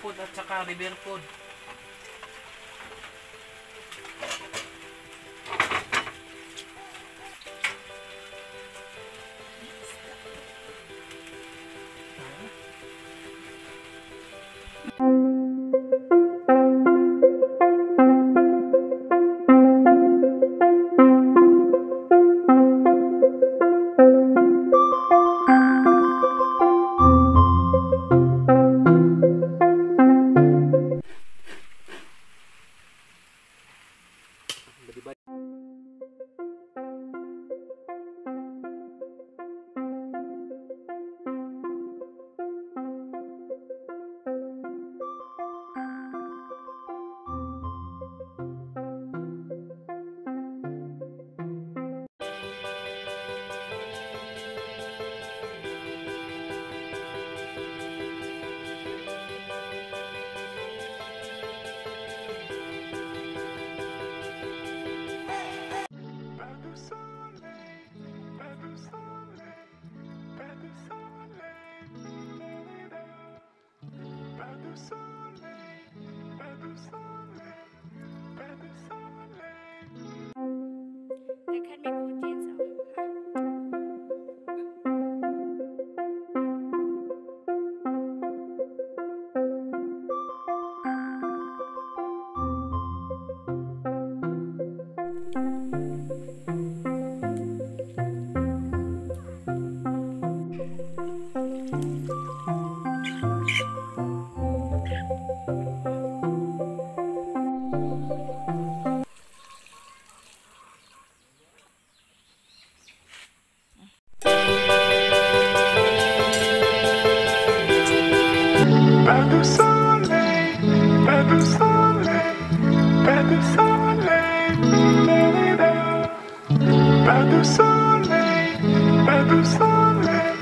food at saka river food. 在昆明逛街。Pas de soleil, pas de soleil, pas de soleil, soleil, soleil,